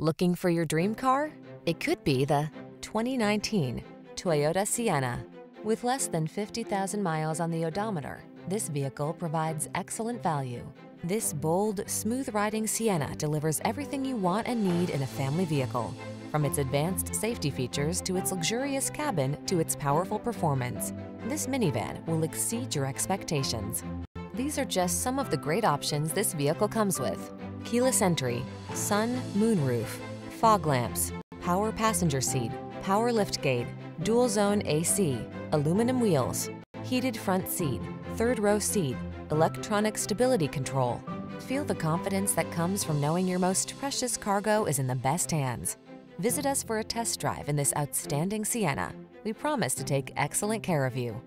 Looking for your dream car? It could be the 2019 Toyota Sienna. With less than 50,000 miles on the odometer, this vehicle provides excellent value. This bold, smooth-riding Sienna delivers everything you want and need in a family vehicle. From its advanced safety features to its luxurious cabin to its powerful performance, this minivan will exceed your expectations. These are just some of the great options this vehicle comes with. Keyless entry, sun, moonroof, fog lamps, power passenger seat, power liftgate, dual zone AC, aluminum wheels, heated front seat, third row seat, electronic stability control. Feel the confidence that comes from knowing your most precious cargo is in the best hands. Visit us for a test drive in this outstanding Sienna. We promise to take excellent care of you.